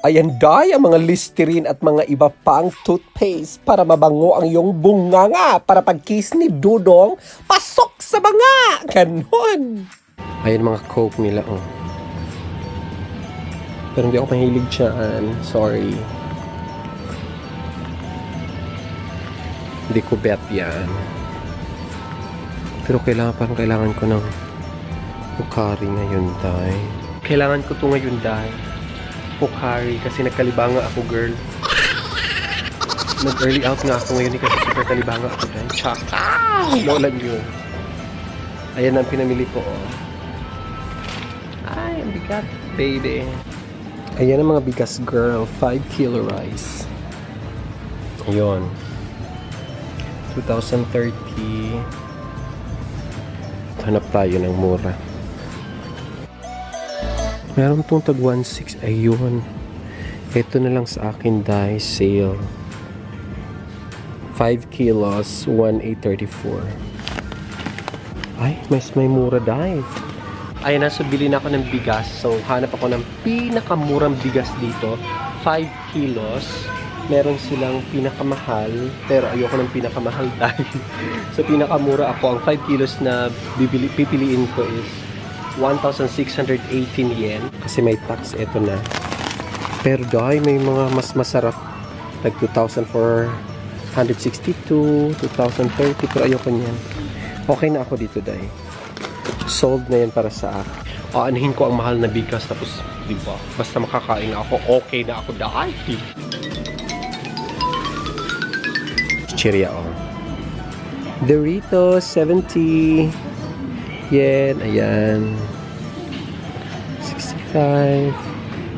Ayan day ang mga Listerine at mga iba pang toothpaste para mabango ang iyong bunganga para pag kiss ni Dudong, pasok sa banga! Ganon! Ayan mga coke nila, oh. Pero hindi ako mahilig dyan. Sorry. Hindi ko bet yan. Pero kailangan, parang kailangan ko ng Pocari ngayon, day. Kailangan ko to ngayon, day. Pocari kasi nagkalibanga ako, girl. Nag-early out nga ako ngayon eh, kasi super kalibanga ako dyan. Chaka! Lolan yun. Ayan ang pinamili ko, oh. Ay, ang bigat, baby. Ayan ang mga bigas, girl. 5 kilo rice. Ayun. 2030. Hanap tayo ng mura. Meron tong tag 1.6. Ayun. Ito na lang sa akin, dahil sale. 5 kilos, 1.834. Ay, mas may mura dahil. Ay, nasa bili na ako ng bigas. So, hanap ako ng pinakamurang bigas dito. 5 kilos. Meron silang pinakamahal. Pero ayoko ng pinakamahal dahil. so, pinakamura ako. Ang 5 kilos na bibili, pipiliin ko is 1,618 yen. Kasi may tax, ito na. Pero dahil may mga mas masarap. Like 2,462, 2,030. Pero ayoko niyan. Okay na ako dito, dahil. Sold na yan para sa akin. Aanhin ko ang mahal na bigas. Tapos, di ba? Basta makakain ako, okay na ako dahil. Chiria, oh. Doritos, 70 yen. Ayan. 65.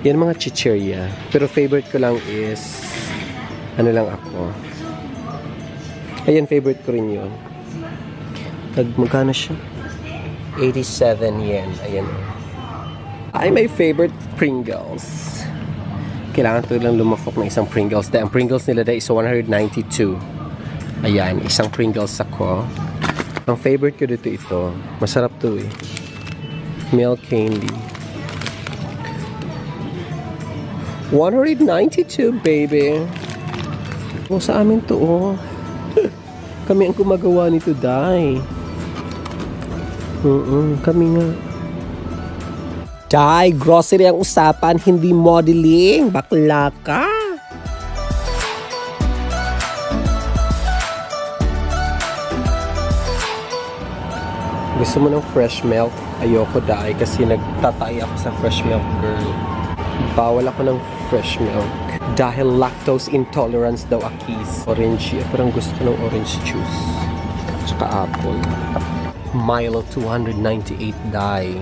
Yan mga chichirya. Pero favorite ko lang is ano lang ako. Ayan, favorite ko rin yun. Nag, magkano siya? 87 yen. Ayan. Ay, my favorite Pringles. Kailangan to lang lumafok ng isang Pringles. Dahil ang Pringles nila dahil is 192. Ayan, isang Pringles ako. Ang favorite ko dito ito. Masarap to eh. Milk candy. 192, baby. O, sa amin to, oh. kami ang gumagawa nito, dai. Mm kami nga. Dai, grocery ang usapan, hindi modeling. Bakla ka. Gusto mo ng fresh milk? Ayoko dai kasi nagtatay ako sa fresh milk, girl. Bawal ako ng fresh milk. Dahil lactose intolerance daw akis. Orange, parang gusto ko ng orange juice. Tsaka apple. Milo 298 dai.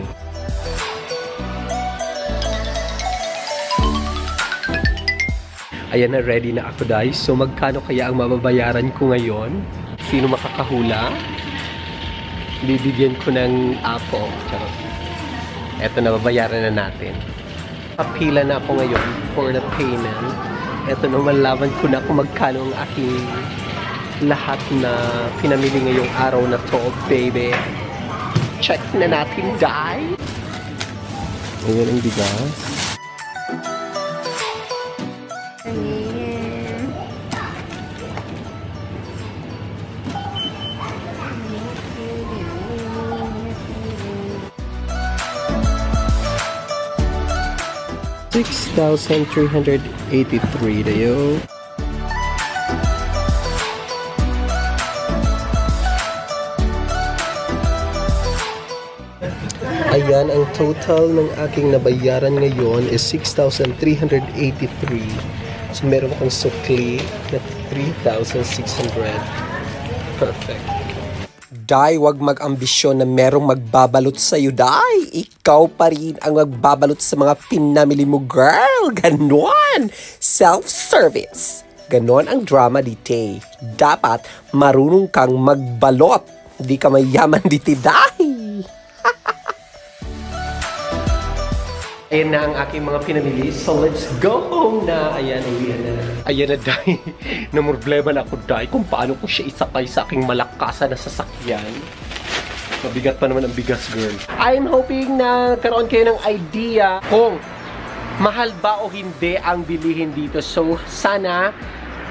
Ayan na, ready na ako dai. So magkano kaya ang mababayaran ko ngayon? Sino makakahula? Bibigyan ko ng apple. Charot. Eto na, babayaran na natin. Kapila na ako ngayon for the payment. Eto na, malaman ko na kung magkano ang aking lahat na pinamili ngayong araw na to, baby. Check na natin, die. Ayan ang bigas. 6,383 na yun. Ayan, ang total ng aking nabayaran ngayon is 6,383. So, meron akong sukli na 3,600. Perfect. Day, wag mag-ambisyon na merong magbabalot sa'yo, Day. Ikaw pa rin ang magbabalot sa mga pinamili mo, girl. Ganon. Self-service. Ganon ang drama dite. Dapat marunong kang magbalot. Hindi ka mayaman dite, Day. Ayan na ang aking mga pinamili. So, let's go home na. Ayan, uwi na. Ayan na, Day. Namurblema na ako, Day, kung paano ko siya isakay sa aking malakasan na sasakyan. Mabigat pa naman ang bigas, girl. I'm hoping na karoon kayo ng idea kung mahal ba o hindi ang bilihin dito. So, sana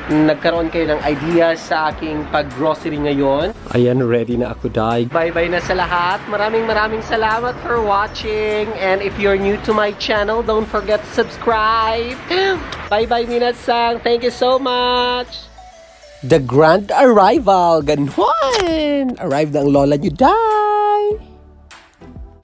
nagkaroon kayo ng idea sa aking pag-grocery ngayon. Ayan, ready na ako, Day. Bye-bye na sa lahat. Maraming maraming salamat for watching. And if you're new to my channel, don't forget to subscribe. Bye-bye, Minasang. Thank you so much. The grand arrival. Ganon. Arrived ang lola niyo, Day.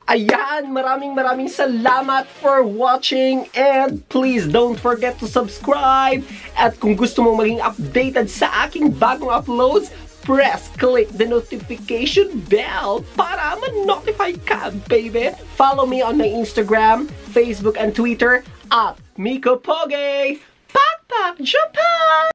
Ayan, maraming maraming salamat for watching and please don't forget to subscribe at kung gusto mong maging updated sa aking bagong uploads, press click the notification bell para ma-notify ka, baby. Follow me on my Instagram, Facebook, and Twitter at Miko Poge. Pak Pak Japan!